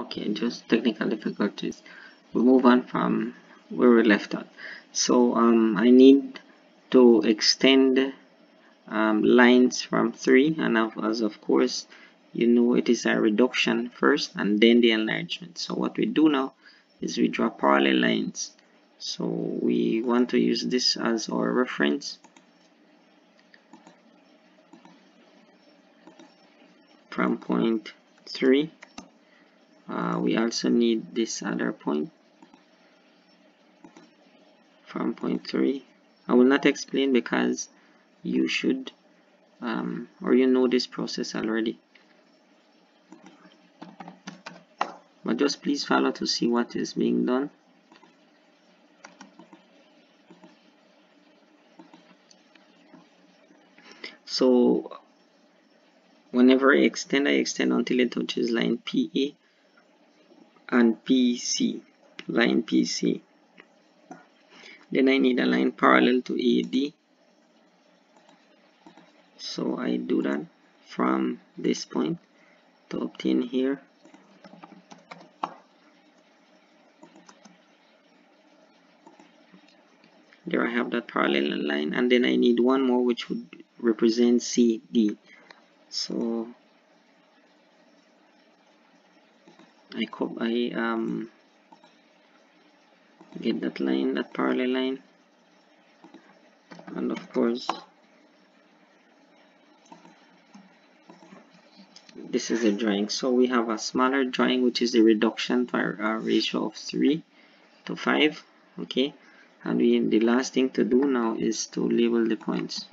okay just technical difficulties. We move on from where we left off. So um, I need to extend um, lines from 3 and as of course you know it is a reduction first and then the enlargement. So what we do now is we draw parallel lines. So we want to use this as our reference. From point 3 uh, we also need this other point. From point 3 I will not explain because you should um, or you know this process already. But just please follow to see what is being done. So whenever I extend I extend until it touches line PA and PC line PC then I need a line parallel to AD so I do that from this point to obtain here. There I have that parallel line and then I need one more which would represent CD so I, I um, get that line, that parallel line. And of course this is a drawing. So we have a smaller drawing which is the reduction our, our ratio of 3 to 5 okay? And we the last thing to do now is to label the points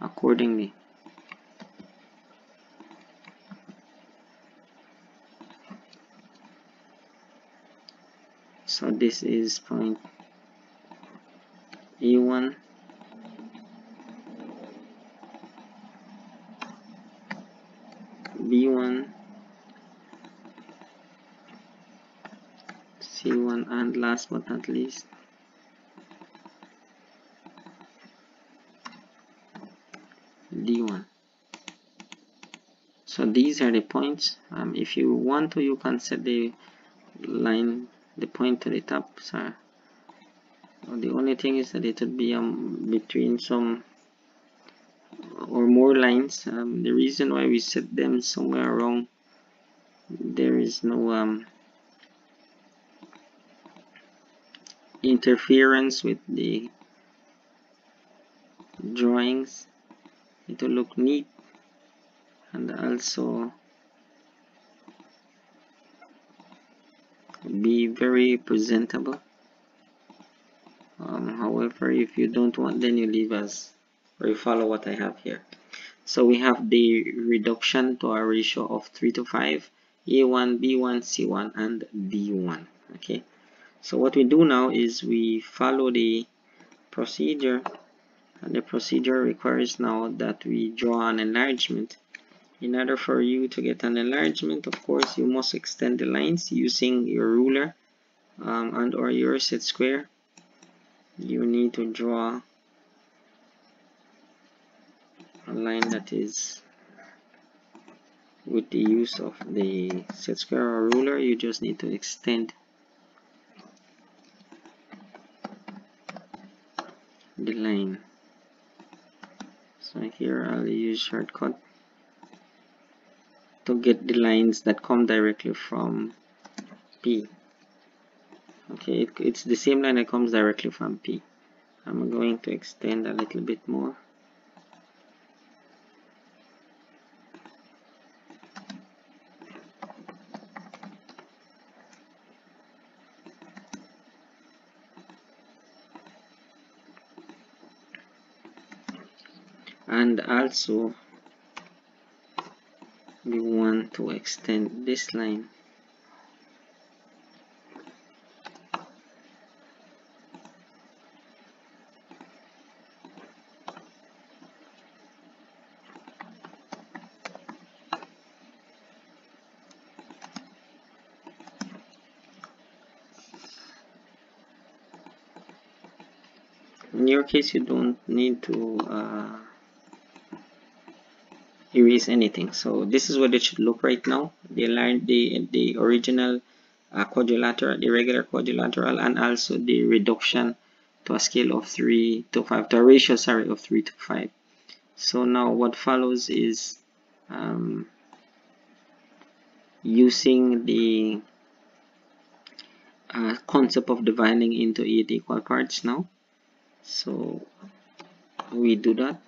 accordingly so this is point E1 B1 C1 and last but not least. D1 so these are the points. Um, if you want to you can set the line the point to the top so the only thing is that it would be um, between some or more lines. Um, the reason why we set them somewhere around there is no um, interference with the drawings. It will look neat and also be very presentable. Um, however if you don't want then you leave us or you follow what I have here. So we have the reduction to a ratio of 3 to 5 A1 B1 C1 and D1 okay? So what we do now is we follow the procedure and the procedure requires now that we draw an enlargement in order for you to get an enlargement of course you must extend the lines using your ruler um, and or your set square. You need to draw a line that is with the use of the set square or ruler. You just need to extend the line. So here I'll use shortcut to get the lines that come directly from P. Okay it, it's the same line that comes directly from P. I'm going to extend a little bit more. And also we want to extend this line. In your case you don't need to uh, erase anything. So this is what it should look right now. The line the the original uh, quadrilateral the regular quadrilateral and also the reduction to a scale of 3 to 5 to a ratio sorry of 3 to 5 so now what follows is um, using the uh, concept of dividing into 8 equal parts now. So we do that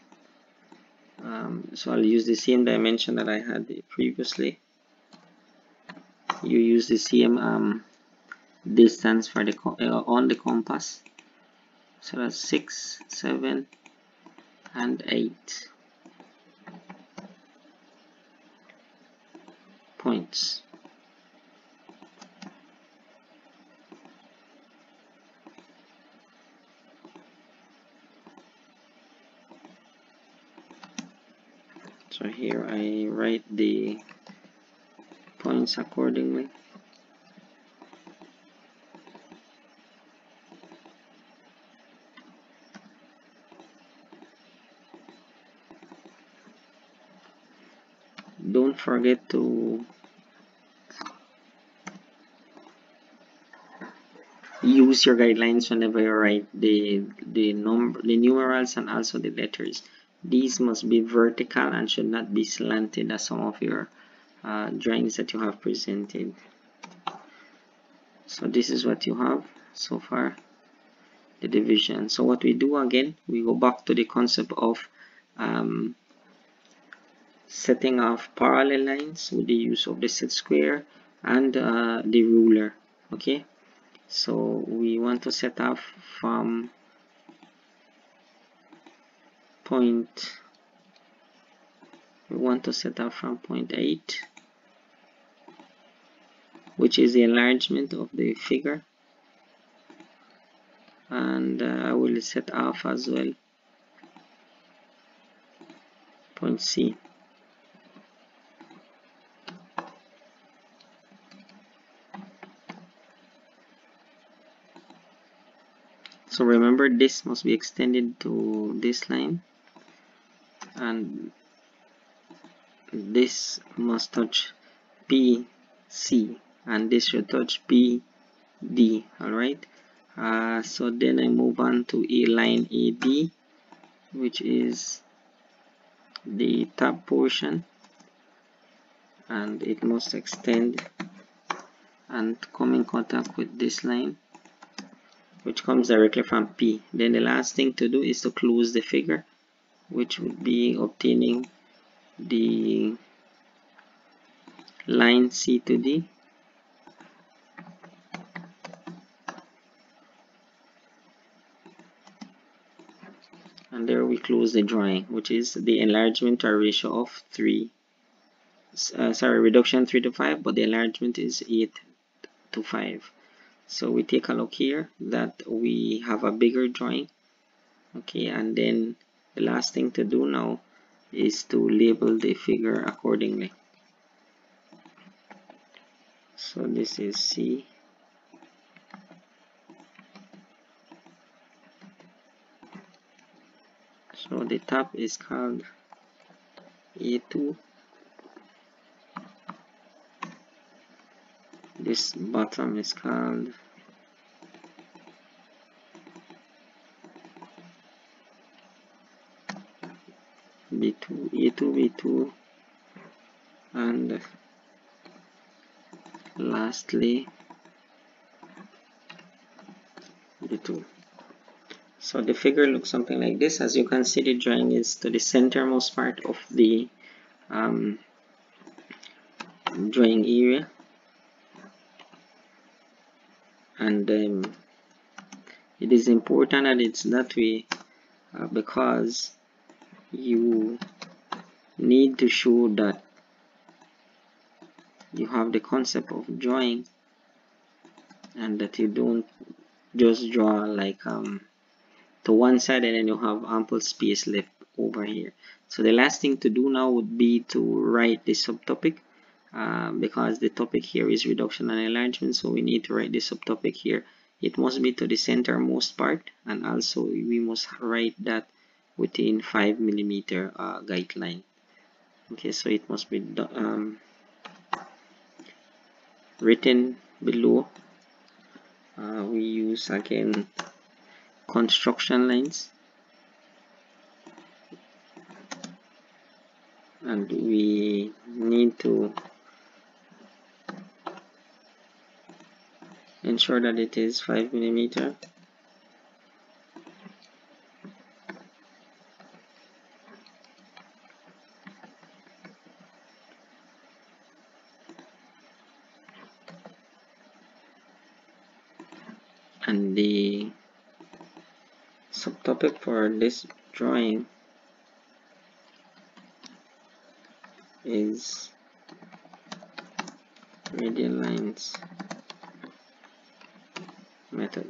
um, so I'll use the same dimension that I had previously. You use the same um, distance for the uh, on the compass. So that's 6 7 and 8 points so here. I write the points accordingly. Don't forget to use your guidelines whenever you write the the number the numerals and also the letters these must be vertical and should not be slanted as some of your uh, drawings that you have presented. So this is what you have so far the division. So what we do again we go back to the concept of um, setting off parallel lines with the use of the set square and uh, the ruler okay? So we want to set off from point. We want to set up from point 8 which is the enlargement of the figure. And uh, I will set off as well point C. So remember this must be extended to this line and this must touch PC and this should touch BD alright uh, so then I move on to a line AD which is the top portion and it must extend and come in contact with this line which comes directly from P. Then the last thing to do is to close the figure, which would be obtaining the line C to D. And there we close the drawing, which is the enlargement or ratio of 3. Uh, sorry, reduction 3 to 5, but the enlargement is 8 to 5 so we take a look here that we have a bigger drawing okay and then the last thing to do now is to label the figure accordingly. So this is C. So the top is called A2 this bottom is called b2 e2 b2 and lastly b2 so the figure looks something like this. As you can see the drawing is to the centermost part of the um, drawing area. And um, it is important that it's that way uh, because you need to show that you have the concept of drawing and that you don't just draw like um, to one side and then you have ample space left over here. So the last thing to do now would be to write the subtopic uh, because the topic here is reduction and enlargement so we need to write the subtopic here. It must be to the centermost part and also we must write that within 5 millimeter uh, guideline okay so it must be um, written below. Uh, we use again construction lines. And we need to ensure that it is 5 millimeter and the subtopic for this drawing is radial lines method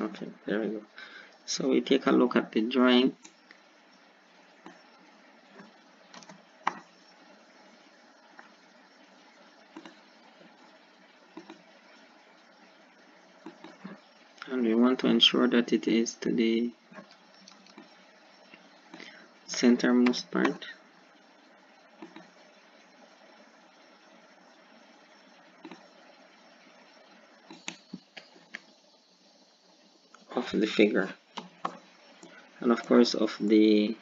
okay there we go. So we take a look at the drawing. And we want to ensure that it is to the centermost part of the figure. And of course of the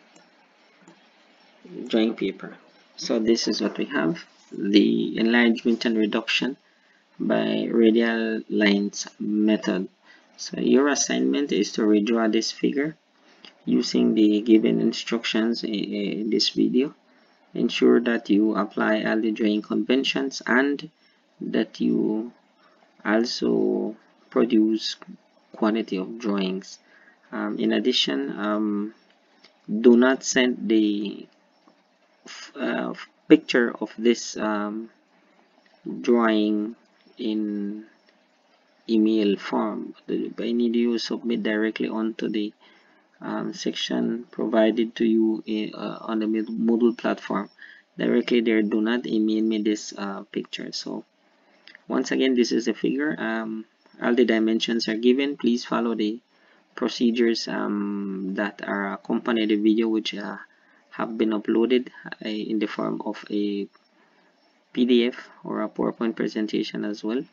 drawing paper. So this is what we have the enlargement and reduction by radial lines method. So your assignment is to redraw this figure using the given instructions in this video. Ensure that you apply all the drawing conventions and that you also produce quality of drawings. Um, in addition um, do not send the uh, picture of this um, drawing in email form. I need you submit directly onto the um, section provided to you in, uh, on the Moodle platform. Directly there do not email me this uh, picture. So once again this is a figure um, all the dimensions are given please follow the procedures um, that are accompany the video which uh, have been uploaded uh, in the form of a PDF or a PowerPoint presentation as well.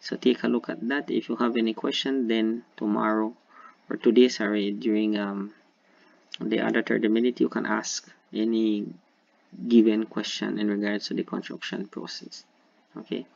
So take a look at that. If you have any question then tomorrow or today sorry during um, the other 30 minutes you can ask any given question in regards to the construction process. Okay